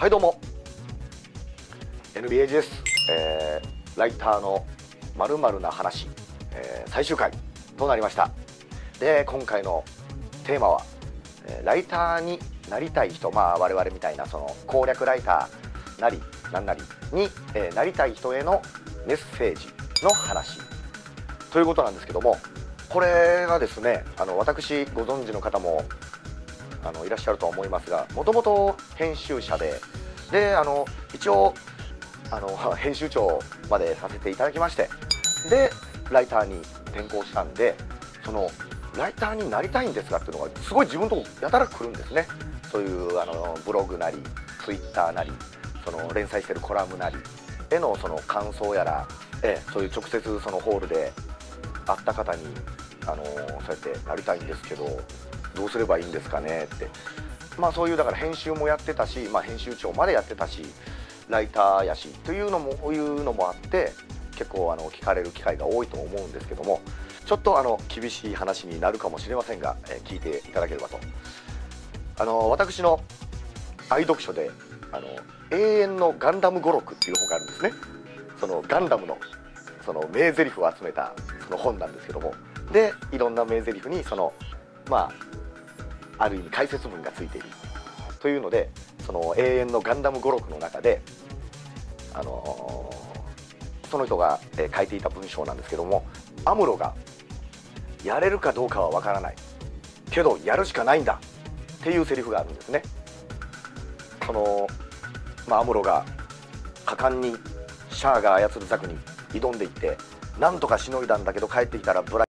はいどうも。NBA です、えー、ライターのまるまるな話、えー、最終回となりました。で今回のテーマは、えー、ライターになりたい人。まあ我々みたいなその攻略ライターなりなんなりに、えー、なりたい人へのメッセージの話。ということなんですけどもこれがですねあの私ご存知の方もあのいらっしゃると思いますがもともと編集者でであの一応あの 編集長までさせていただきましてでライターに転向したんでそのライターになりたいんですがっていうのがすごい自分とこやたら来るんですね。そういうあのブログなりツイッターなりその連載してるコラムなりへのその感想やら、えそういう直接そのホールで会った方にあのそうやってなりたいんですけどどうすればいいんですかねって。まあそういうだから編集もやってたし、まあ、編集長までやってたしライターやしというのもいうのもあって結構あの聞かれる機会が多いと思うんですけどもちょっとあの厳しい話になるかもしれませんが、え聞いていただければと。あの私の愛読書で「あの永遠のガンダム語録」っていう本があるんですね。そのガンダムのその名台詞を集めたその本なんですけどもでいろんな名台詞にそのまあある意味解説文がついている。というのでその永遠のガンダム語録の中で、あのー、その人が、え書いていた文章なんですけどもアムロがやれるかどうかはわからない。けどやるしかないんだ。っていうセリフがあるんですね。そのまあ、アムロが果敢にシャアが操るザクに挑んでいってなんとかしのいだんだけど帰ってきたらブラ